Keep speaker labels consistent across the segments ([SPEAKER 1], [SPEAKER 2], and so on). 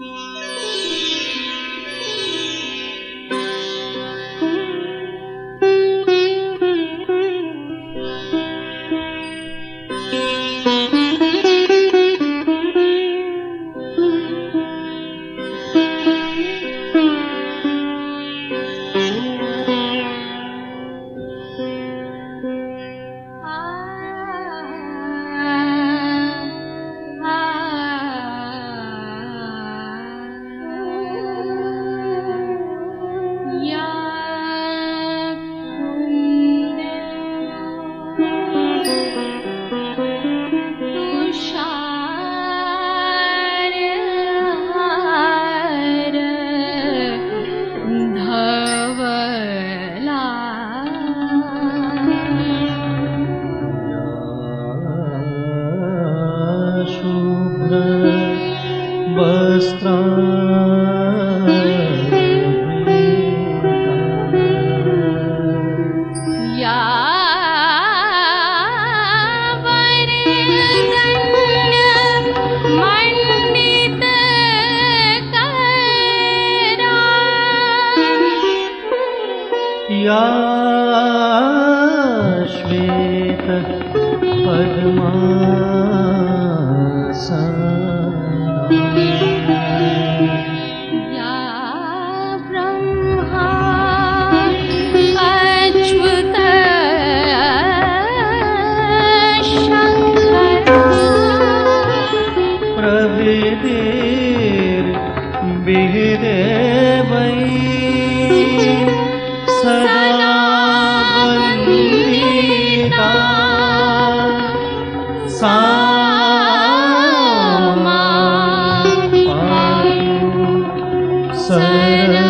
[SPEAKER 1] Música
[SPEAKER 2] श्वेत पद्मास
[SPEAKER 1] Brahma अश्वित
[SPEAKER 2] प्रविदे Sara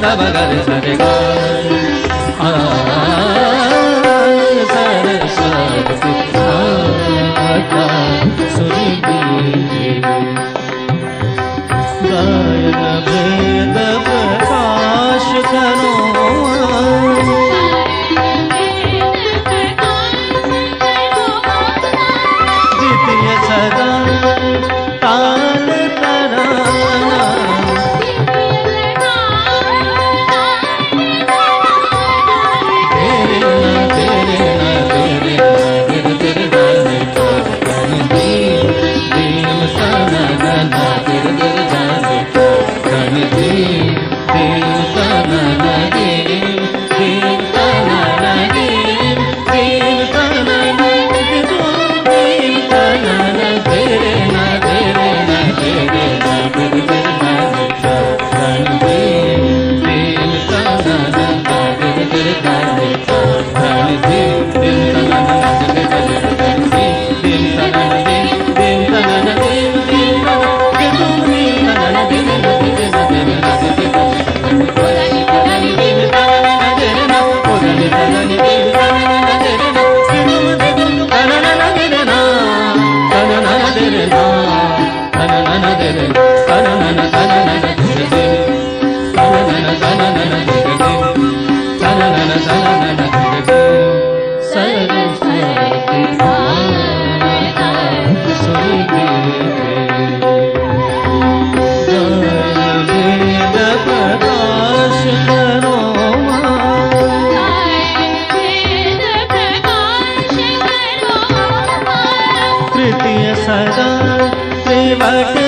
[SPEAKER 2] da ba ga सदा सेवक